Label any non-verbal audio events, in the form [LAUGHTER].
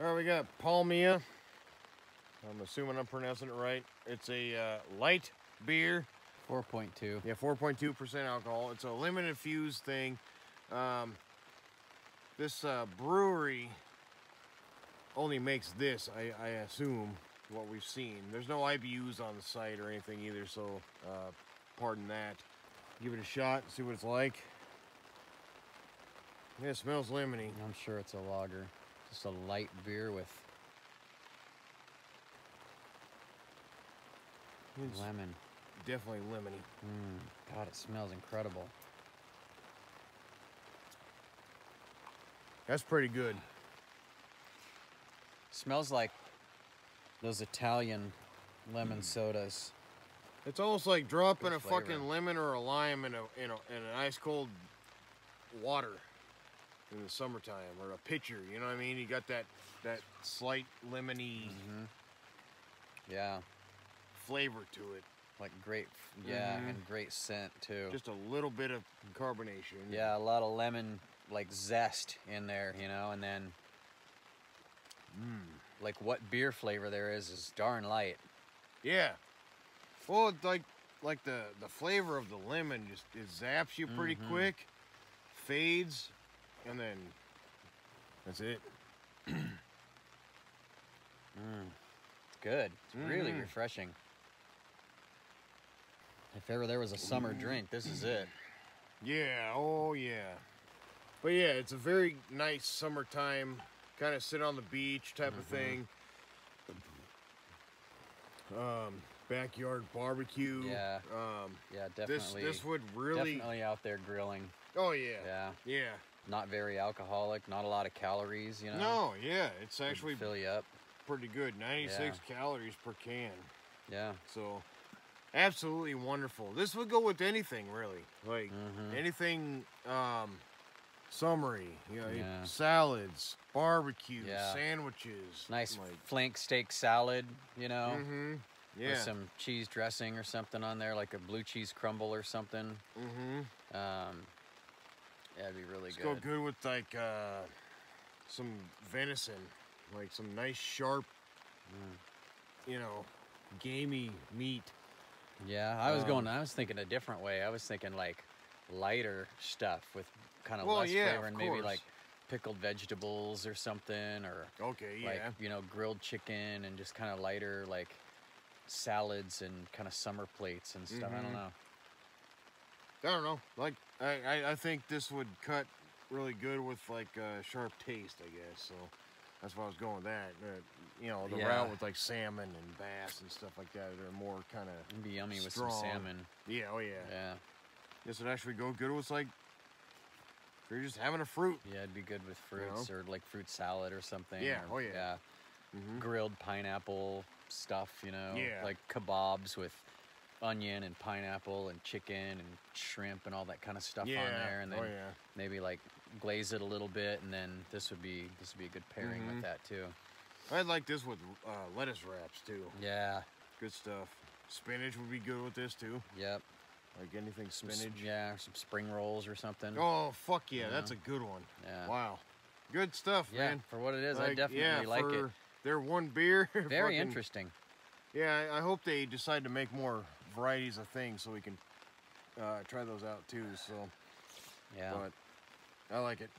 All right, we got Palmia. I'm assuming I'm pronouncing it right. It's a uh, light beer. 4.2. Yeah, 4.2% alcohol. It's a limited fuse thing. Um, this uh, brewery only makes this, I, I assume, what we've seen. There's no IBUs on the site or anything either, so uh, pardon that. Give it a shot, see what it's like. Yeah, it smells lemony. I'm sure it's a lager. Just a light beer with It's lemon. definitely lemony. Mm, God, it smells incredible. That's pretty good. Smells like those Italian Mm. lemon sodas. It's almost like dropping a fucking lemon or a lime in a in a in an ice cold water in the summertime or a pitcher. You know what I mean? You got that that slight lemony hmm Yeah, flavor to it. like great, yeah, Mhm. and great scent too. Just a little bit of carbonation. yeah, a lot of lemon, like zest in there, you know, and then Mm. like what beer flavor there is is darn light. Yeah. Well, like like the the flavor of the lemon just it zaps you pretty Mhm. quick, fades, and then that's it. [CLEARS THROAT] Mm. It's good. It's really Mhm. refreshing. If ever there was a summer drink, this is it. Yeah, oh yeah. But yeah, it's a very nice summertime kind of sit on the beach type of thing. Um, backyard barbecue. Yeah. Um, Yeah, definitely. this this would really. definitely out there grilling. Oh yeah. Yeah, Yeah. not very alcoholic, not a lot of calories. You know, No, yeah, it's actually fill you up. pretty good. 96 calories per can. Yeah. So, absolutely wonderful. This would go with anything, really. Like Mhm. anything um, summery. You know, Yeah. salads, barbecue, Yeah. sandwiches. Nice Like, flank steak salad. You know, mm-hmm. with Yeah. some cheese dressing or something on there, like a blue cheese crumble or something. mm-hmm. Um, yeah, it'd be really It's good. go good with like uh, some venison, like some nice sharp, Mm. you know, gamey meat. Yeah, I was Um, going. I was thinking a different way. I was thinking like lighter stuff with kind of Well, less yeah, flavor, and maybe course. like pickled vegetables or something, or Okay, like yeah. you know grilled chicken and just kind of lighter like salads and kind of summer plates and stuff. I Mhm. don't know. I don't know. Like I, I, think this would cut really good with like uh, sharp taste, I guess. So that's why I was going with that. Uh, you know, the Yeah. route with like salmon and bass and stuff like that. They're more kind of be yummy with some salmon. yeah, oh yeah. Yeah, This would actually go good with like if you're just having a fruit. yeah, it'd be good with fruits or like fruit salad or something. Yeah, or- oh, yeah. Mhm. grilled pineapple stuff, you know, Yeah. like kebabs with onion and pineapple and chicken and shrimp and all that kind of stuff Yeah, on there, and then oh yeah. maybe like glaze it a little bit, and then this would be this would be a good pairing Mhm. with that too. I'd like this with uh, lettuce wraps too. Yeah, Good stuff. Spinach would be good with this too. yep. Like anything Some spinach. yeah, some spring rolls or something. Oh fuck yeah, You that's know? a good one. yeah, Wow. Good stuff, yeah. man. For what it is, I definitely yeah, like for it. Their one beer. [LAUGHS] Very fucking- interesting. Yeah, I I hope they decide to make more varieties of things so we can uh, try those out too. So, Yeah. but I like it.